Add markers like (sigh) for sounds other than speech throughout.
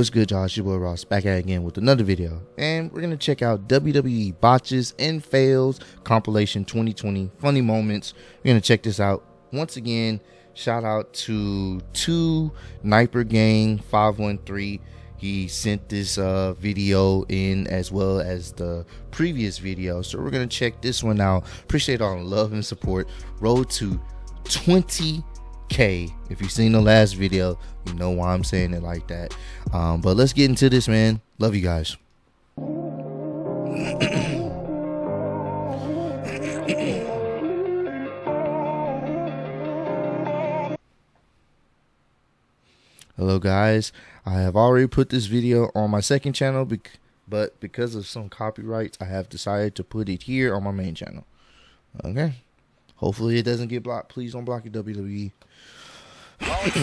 What's good, y'all? Your boy Ross back at again with another video. And we're to check out WWE Botches and Fails Compilation 2020 Funny Moments. We're to check this out. Once again, shout out to 2 Niper Gang 513. He sent this uh, video in as well as the previous video. So we're to check this one out. Appreciate all the love and support. Road to 20 K. If you've seen the last video, you know why I'm saying it like that. Um, but let's get into this, man. Love you guys. Hello, guys. I have already put this video on my second channel, but because of some copyrights, I have decided to put it here on my main channel. Okay. Hopefully, it doesn't get blocked. Please don't block it, WWE. Oh, it's. Go!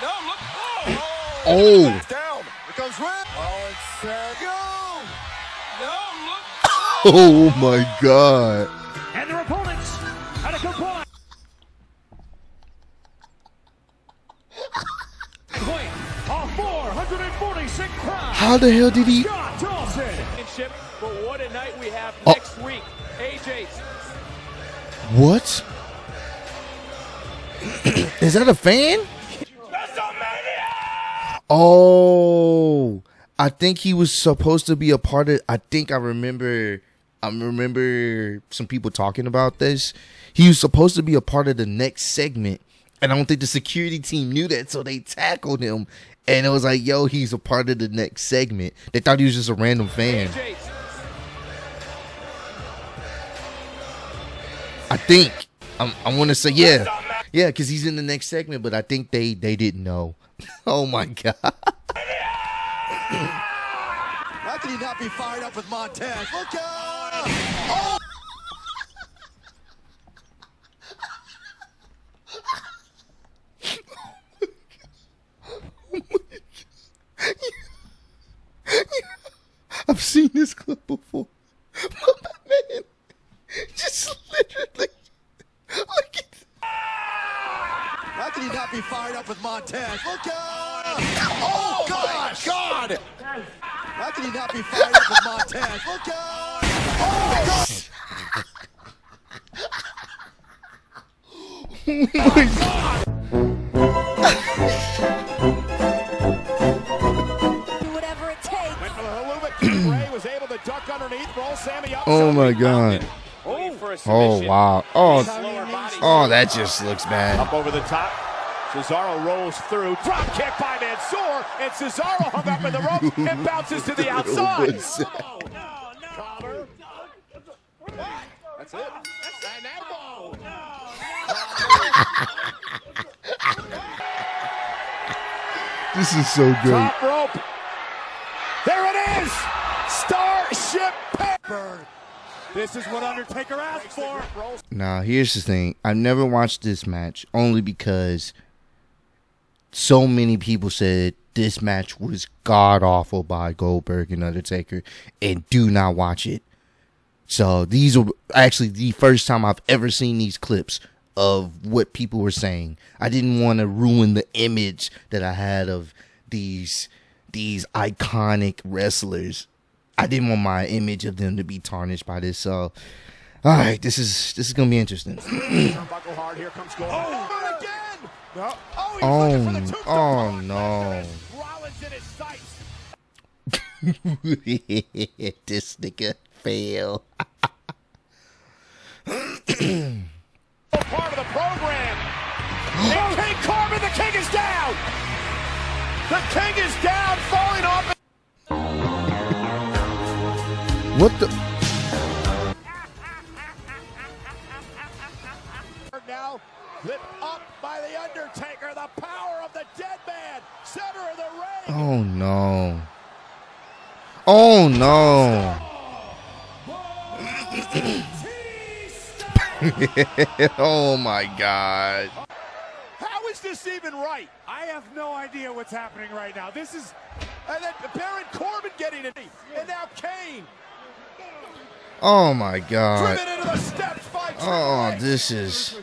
No, look. Oh! Oh. It's down. Here comes Red. Oh, it's. Go! No, look. Oh my god. and their opponents at a combined point (laughs) of 446 crowd. How the hell did he? What? (clears throat) Is that a fan? Oh, I think he was supposed to be a part of. I think I remember. I remember some people talking about this. He was supposed to be a part of the next segment, and I don't think the security team knew that, so they tackled him. And it was like, "Yo, he's a part of the next segment." They thought he was just a random fan. AJ, I think I'm, I want to say yeah, yeah, because he's in the next segment, but I think they they didn't know. (laughs) oh my god! How can he not be fired up with Montez? Look out! Oh! I've seen this clip before. Man, just literally look at. How can he not be fired up with Montez? Look out! Oh, oh gosh! God! How can he not be fired up with Montez? Look out! Oh, God! whatever it takes. Went for the Halubik. Rey was able to duck underneath, roll Sammy up. Oh my god! waiting for oh, a Oh wow! Oh oh, that just looks bad. Up over the top. Cesaro rolls through. Drop kick by Mansoor. And Cesaro hung up in the rope and bounces to the (laughs) outside. Collar. That's it. An elbow. (laughs) This is so great. Top rope. There it is. Starship Paper. This is what Undertaker asked for. Now, here's the thing. I've never watched this match only because so many people said this match was god awful by Goldberg and Undertaker and do not watch it. So these are actually the first time I've ever seen these clips of what people were saying. I didn't want to ruin the image that I had of these these iconic wrestlers. I didn't want my image of them to be tarnished by this. So, all right, this is this is gonna be interesting. Buckle hard. Here comes Goldberg. Oh, again. No. Oh, Oh, for the oh, no. Rollins in his sights. this nigga fail. Part of the program. And (gasps) King Corbin, the king is down. The king is down, falling off. What the? (laughs) Now, by the Undertaker, the power of the dead man, center of the ring. Oh no. Oh no. (laughs) oh my god. How is this even right? I have no idea what's happening right now. This is, and then Baron Corbin getting it, and now Kane Oh my god. driven into the steps by Oh, this is.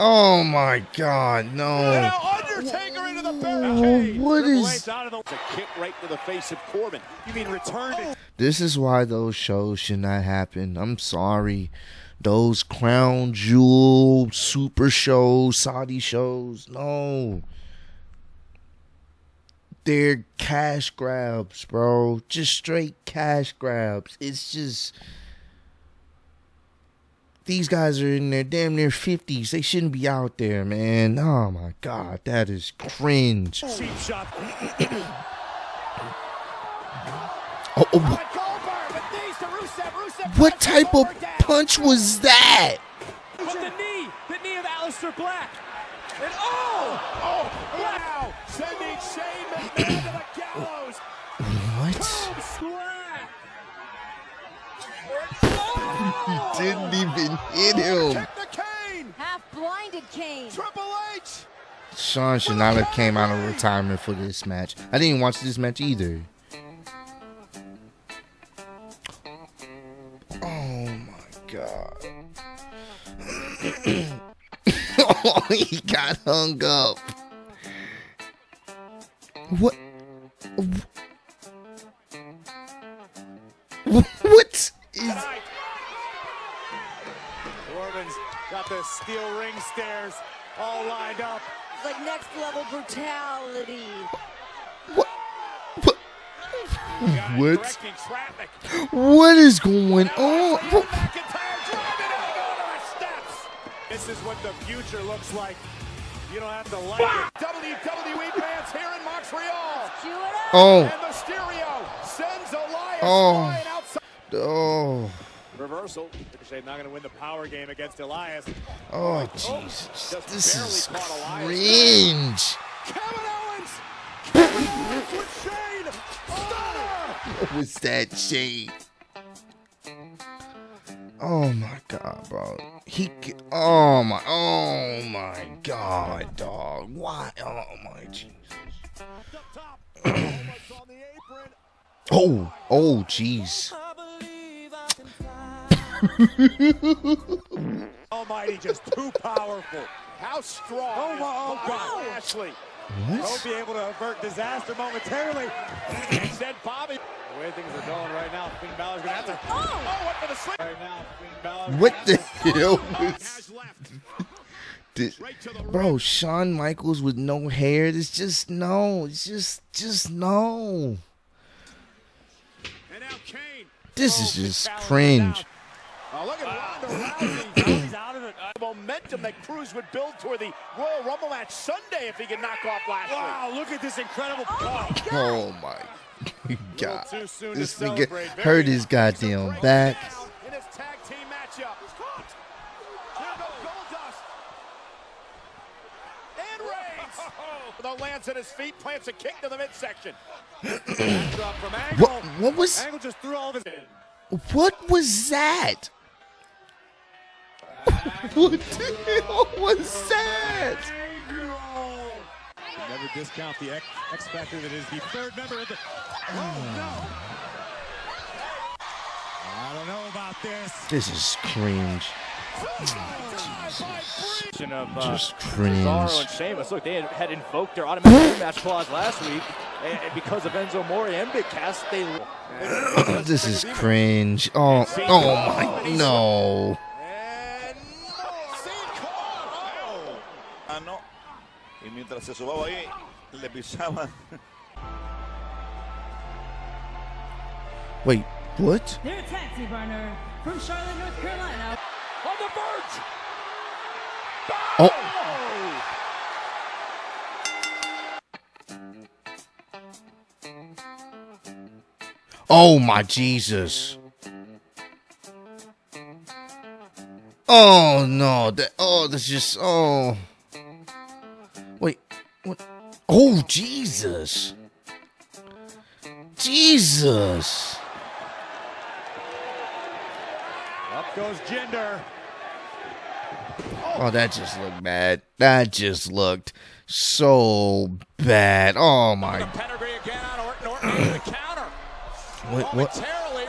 Oh my god, no. Undertaker into the Oh, what is- H's out of the It's a kick right to the face of Corbin. You mean return to This is why those shows should not happen. I'm sorry. Those crown jewel super shows, Saudi shows, no. They're cash grabs, bro. Just straight cash grabs. It's just these guys are in their damn near 50s. They shouldn't be out there, man. Oh my god, that is cringe. cheap shot. (clears throat) Oh, oh, But Goldberg with knees to Rusev. Rusev what type of punch was that? But the knee, the knee of Aleister Black. And oh! Oh, wow. Sending Shane McMahon to the Didn't even hit him. Kick the cane. Half blinded Kane. Triple H. Shawn should not have came out of retirement for this match. I didn't watch this match either. Oh my god. (coughs) oh, he got hung up. What? What is Tonight. Corbin's got the steel ring stairs all lined up. It's like next level brutality. what? What? What? What is going on? What- McIntyre driving out onto the steps. This is what the future looks like. You don't have to like it. WWE fans here in Montreal. Cue it up. Oh, And Mysterio sends Elias Oh. flying outside. oh, Reversal. Ricochet not going to win the power game against Elias. oh, oh Jesus! Just This is cringe. Kevin Owens. Kevin Owens with Shane. What was that shade? Oh my god, bro. He. Oh my. Oh my god, dog. Why? Oh my Jesus. Up top. (clears throat) Owens on the apron. Oh. Oh, jeez. (laughs) Almighty, just too powerful. How strong Oh, is my- oh, Bobby God. Lashley? What? Won't be able to avert disaster momentarily. (clears throat) Instead, Bobby. The way things are going right now, Finn Balor's gonna have to. Oh, oh what for the slip? Right now, Finn Balor. What the hell was Has this? (laughs) Right to Bro, Shawn Michaels with no hair. It's just no. It's just, just no. And now Kane. This is Oh, just Finn Balor cringe. Down. Oh, look at Ronda Rousey. (coughs) He's out of it. Uh, momentum that Cruz would build toward the Royal Rumble match Sunday if he could knock off Lashley. Wow, look at this incredible Oh, my God. Oh my god. too soon to This nigga hurt his goddamn back. In his tag team matchup. Here goes Goldust. And Reigns. The lands at his feet, plants a kick to the midsection. (coughs) Drop from Angle. What what was Angle just threw all of his. what was that? What the hell was that? Never discount the X, X Factor that is the third member of the. Oh no! I don't know about this. This is cringe. Of, uh, Just Cesaro cringe. and Sheamus. Look, they had, had invoked their automatic rematch clause last week, and, and because of Enzo Amore and Big Cass, they. (coughs) This is cringe. Oh, oh my, no. And Steve Cole. Ah, no. Y mientras se sobaba ahí, le pisaban. Wait, what? Their taxi burner from Charlotte, North Carolina. On the verge! Oh, oh my Jesus. Oh no, that oh that's just oh wait what oh Jesus Jesus Up goes Jinder. Oh that just looked bad that just looked so bad oh my Pedigree again on Orton. Orton into the counter. (coughs) what what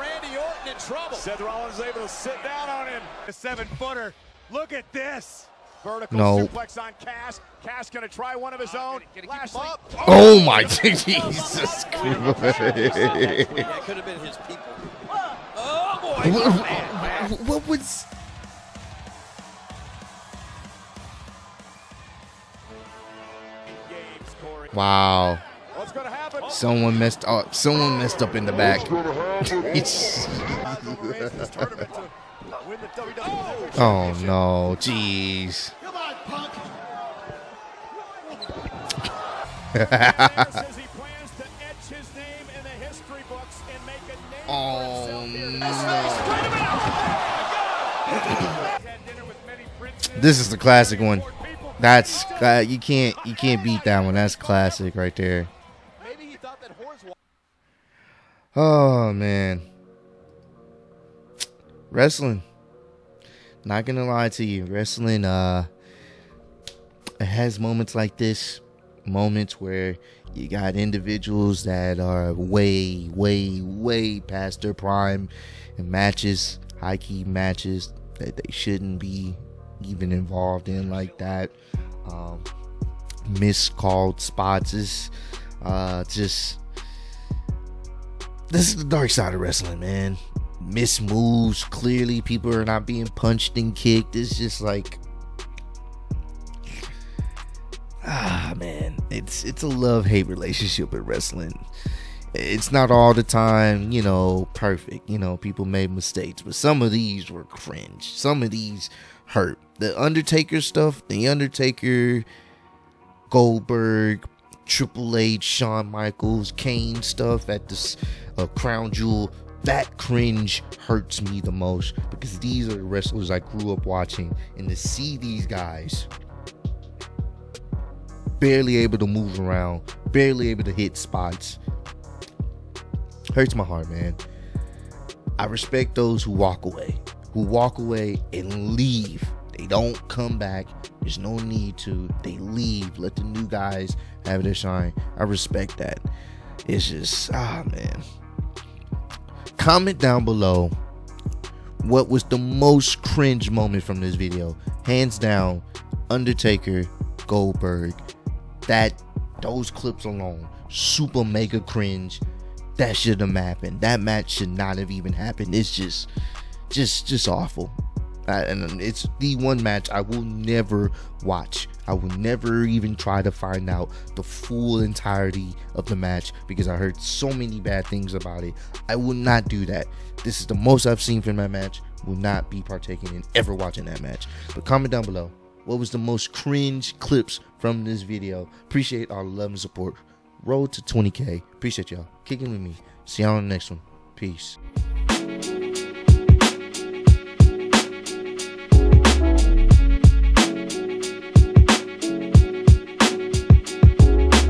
Randy Orton in trouble. Seth Rollins able to sit down on him. A seven footer. Look at this. Vertical No. suplex on Cass. Cass gonna try one of his own. Lashley. Oh, oh my (laughs) (laughs) Jesus (laughs) Christ. That could have been his people. Oh boy. what, what was Wow. What's gonna happen? Someone messed up. Someone messed up in the back. Oh no, jeez. Come on, punk. says he plans to etch his name in the history books and make a name Oh, for himself here. no. Had dinner with many. This is the classic one. That's uh, you can't you can't beat that one. That's classic right there. Maybe he thought that Hornswoggle. Oh man. Wrestling. Not gonna lie to you, wrestling uh it has moments like this, moments where you got individuals that are way, way, way past their prime in matches, high key matches that they shouldn't be even involved in like that. Um miscalled spots is uh just this is the dark side of wrestling, man. Miss moves. Clearly, people are not being punched and kicked. It's just like, ah, man. It's it's a love hate relationship with wrestling. It's not all the time, you know, perfect. You know, people made mistakes, but some of these were cringe. Some of these hurt. The Undertaker stuff, the Undertaker, Goldberg, Triple H, Shawn Michaels, Kane stuff at this uh, Crown Jewel. That cringe hurts me the most because these are the wrestlers I grew up watching, and to see these guys barely able to move around, barely able to hit spots, hurts my heart, man. I respect those who walk away, who walk away and leave. They don't come back. There's no need to. They leave. Let the new guys have their shine. I respect that. It's just, ah, man. Comment down below what was the most cringe moment from this video. Hands down, Undertaker, Goldberg. That, those clips alone, super mega cringe. That should have happened. That match should not have even happened. It's just, just, just awful. And it's the one match I will never watch. I will never even try to find out the full entirety of the match because I heard so many bad things about it. I will not do that. This is the most I've seen from that match. Will not be partaking in ever watching that match. But comment down below what was the most cringe clips from this video. Appreciate all the love and support. Road to 20k. Appreciate y'all kicking with me. See y'all on the next one. Peace.